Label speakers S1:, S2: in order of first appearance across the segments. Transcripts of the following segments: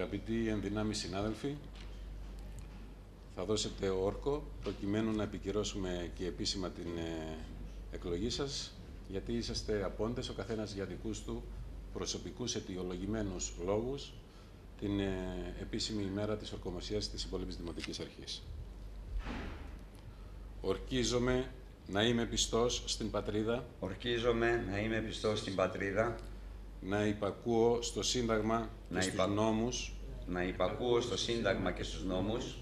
S1: Αγαπητοί ενδυνάμει συνάδελφοι, θα δώσετε όρκο προκειμένου να επικυρώσουμε και επίσημα την ε, εκλογή σας, γιατί είσαστε απόντες, ο καθένας για δικούς του προσωπικούς αιτιολογημένους λόγους, την ε, επίσημη ημέρα της ορκομοσίας της υπόλοιπης Δημοτικής Αρχής. Ορκίζομαι να είμαι πιστός στην πατρίδα,
S2: Ορκίζομαι να είμαι πιστός στην πατρίδα,
S1: να υπακούω στο Σύνταγμα
S2: Να
S1: και στους
S2: υπα-
S1: νόμους
S2: να υπακούω στο Σύνταγμα και στους νόμους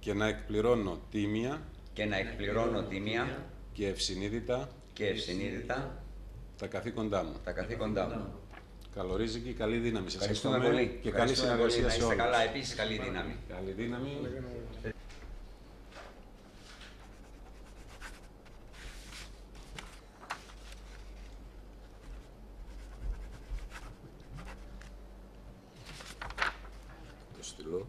S1: και να εκπληρώνω τίμια
S2: και να εκπληρώνω τίμια
S1: και ευσυνείδητα
S2: και ευσυνείδητα
S1: τα καθήκοντά μου.
S2: τα καθήκοντά μου.
S1: Καλορίζικη, καλή δύναμη σας
S2: Ευχαριστούμε
S1: εύχομαι
S2: πολύ.
S1: και καλή
S2: Ευχαριστούμε πολύ.
S1: συνεργασία
S2: Να
S1: σε
S2: είστε
S1: όλους.
S2: καλά. Επίσης καλή δύναμη.
S1: Καλή δύναμη. decirlo.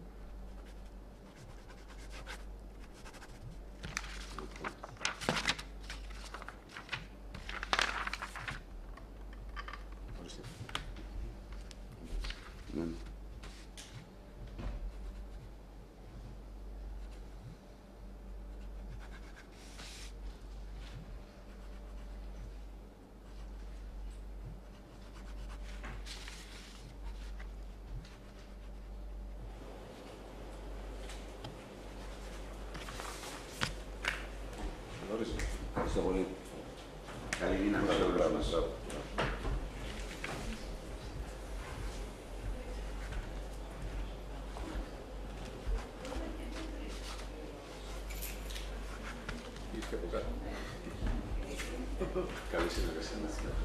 S1: questo volevo
S2: Calina
S1: questo
S2: Capisci la?